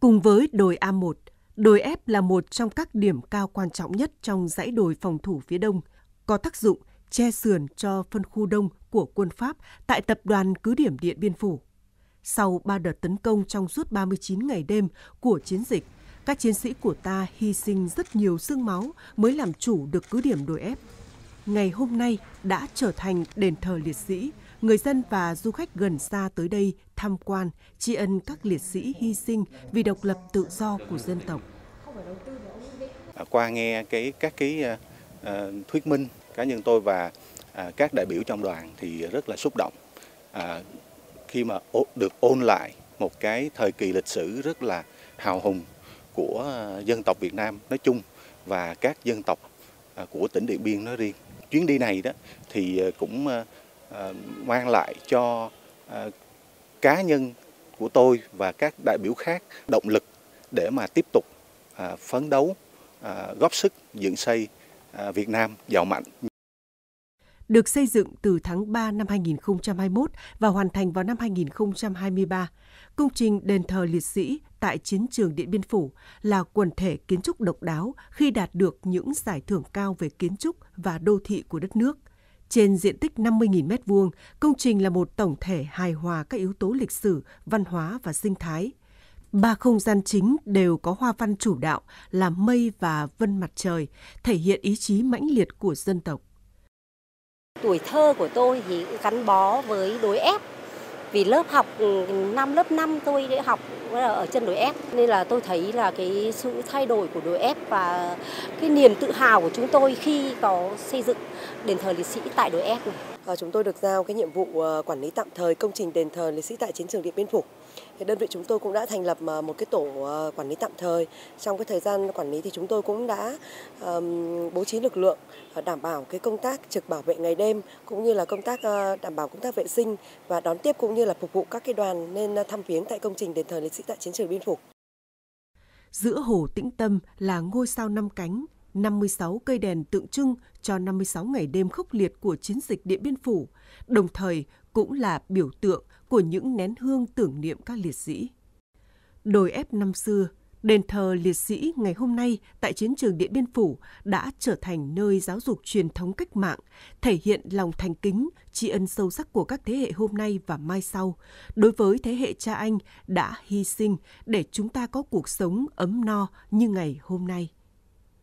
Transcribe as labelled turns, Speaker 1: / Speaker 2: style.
Speaker 1: Cùng với đồi A1, đồi F là một trong các điểm cao quan trọng nhất trong dãy đồi phòng thủ phía đông, có tác dụng che sườn cho phân khu đông của quân Pháp tại tập đoàn cứ điểm Điện Biên Phủ. Sau ba đợt tấn công trong suốt 39 ngày đêm của chiến dịch, các chiến sĩ của ta hy sinh rất nhiều xương máu mới làm chủ được cứ điểm đồi ép. Ngày hôm nay đã trở thành đền thờ liệt sĩ, người dân và du khách gần xa tới đây tham quan, tri ân các liệt sĩ hy sinh vì độc lập tự do của dân tộc.
Speaker 2: À, qua nghe cái các cái uh, thuyết minh cá nhân tôi và uh, các đại biểu trong đoàn thì rất là xúc động uh, khi mà được ôn lại một cái thời kỳ lịch sử rất là hào hùng của dân tộc Việt Nam nói chung và các dân tộc của tỉnh Điện Biên nói riêng. Chuyến đi này đó thì cũng Ờ, mang lại cho ờ, cá nhân của tôi và các đại biểu khác động lực để mà tiếp tục ờ, phấn đấu góp sức dựng xây Việt Nam giàu mạnh
Speaker 1: được xây dựng từ tháng 3 năm 2021 và hoàn thành vào năm 2023. Công trình đền thờ liệt sĩ tại chiến trường Điện Biên Phủ là quần thể kiến trúc độc đáo khi đạt được những giải thưởng cao về kiến trúc và đô thị của đất nước. Trên diện tích 50.000 m2, công trình là một tổng thể hài hòa các yếu tố lịch sử, văn hóa và sinh thái. Ba không gian chính đều có hoa văn chủ đạo là mây và vân mặt trời, thể hiện ý chí mãnh liệt của dân tộc.
Speaker 3: Tuổi thơ của tôi thì gắn bó với đối ép vì lớp học ừ, năm lớp 5 tôi đã học ở chân đồi ép nên là tôi thấy là cái sự thay đổi của đồi ép và cái niềm tự hào của chúng tôi khi có xây dựng đền thờ liệt sĩ tại đồi ép này.
Speaker 4: À, chúng tôi được giao cái nhiệm vụ ờ, quản lý tạm thời công trình đền thờ liệt sĩ tại chiến trường Điện Biên Phủ. Thì đơn vị chúng tôi cũng đã thành lập ờ, một cái tổ ờ, quản lý tạm thời. Trong cái thời gian quản lý thì chúng tôi cũng đã um, bố trí lực lượng đảm bảo cái công tác trực bảo vệ ngày đêm cũng như là công tác đảm bảo công tác vệ sinh và đón tiếp cũng như là phục vụ các cái đoàn nên thăm viếng tại công trình đền thờ liệt sĩ tại chiến trường Biên Phủ.
Speaker 1: Giữa hồ tĩnh tâm là ngôi sao năm cánh 56 cây đèn tượng trưng cho 56 ngày đêm khốc liệt của chiến dịch Điện Biên Phủ, đồng thời cũng là biểu tượng của những nén hương tưởng niệm các liệt sĩ. Đồi ép năm xưa, đền thờ liệt sĩ ngày hôm nay tại chiến trường Điện Biên Phủ đã trở thành nơi giáo dục truyền thống cách mạng, thể hiện lòng thành kính, tri ân sâu sắc của các thế hệ hôm nay và mai sau, đối với thế hệ cha anh đã hy sinh để chúng ta có cuộc sống ấm no như ngày hôm nay.